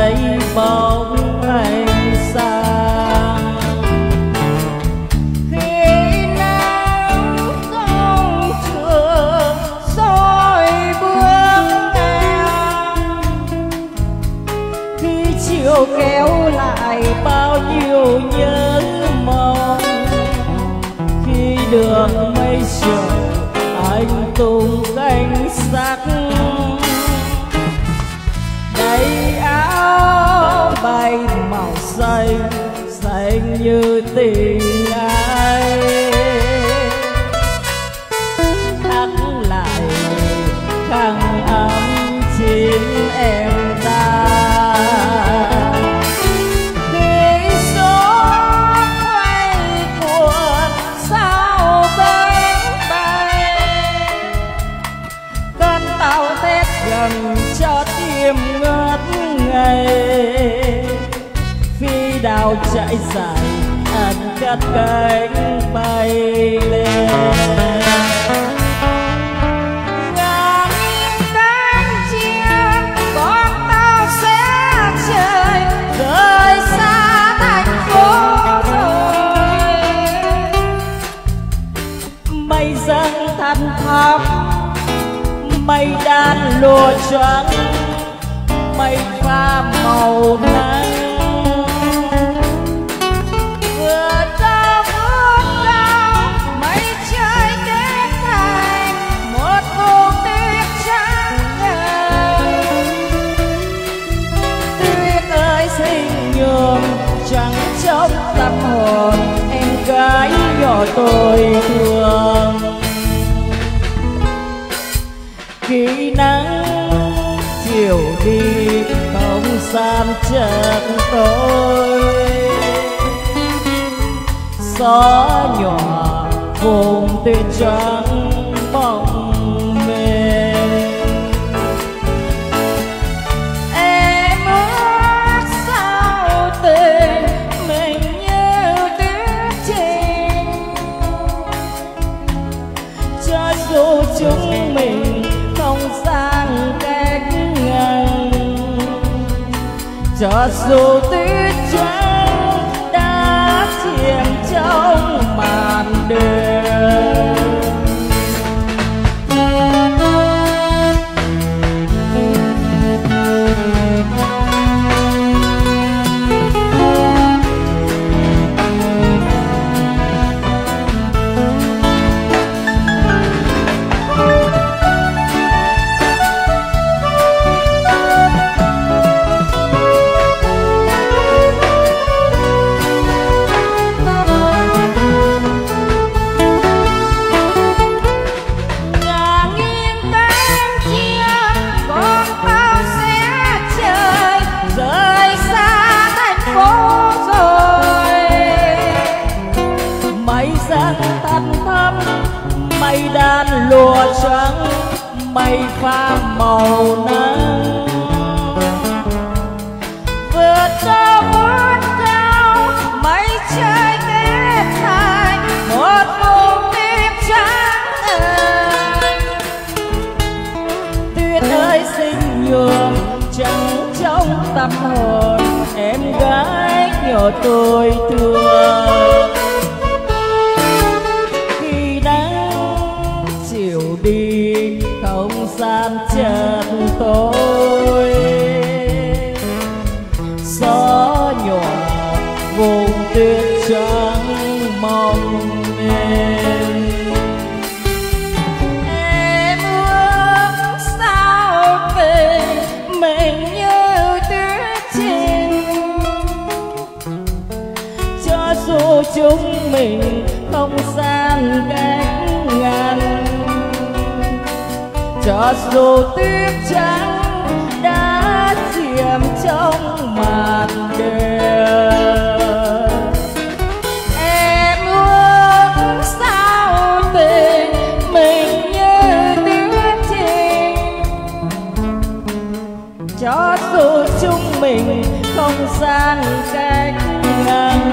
thấy bóng anh tình ai? Thắt lại khăn ấm chính em ta. Khi gió quay cuồng sao cánh bay? Cơn tàu tết gần cho tim ngất ngây. Phi đào chạy dài anh cất cánh bay lên. Ngàn cánh chim con tàu sẽ trời rời xa thành phố rồi. Mây dâng thành thắm, mây đan lùa trắng, mây pha màu nắng. Tâm hồn, em gái nhỏ tôi thương. Khi nắng chiều đi không gian chợt tối. Gió nhỏ vùng tuyết trắng bóng cho dù tuyết trắng mây pha màu nắng. Vượt cho vút cao, mây trời kết thành một vùng tim trắng tuyết ơi xinh nhường trắng trong tâm hồn, em gái nhỏ tôi thương tuyết trắng mong em. Em ước sao về mình như tuyết trình cho dù chúng mình không gian cách ngàn, cho dù tuyết trắng đã chìm trong màn đêm. chúng mình không gian cách ngăn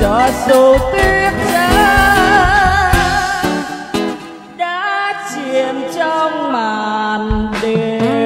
cho dù tiếc rơi đã chìm trong màn đêm.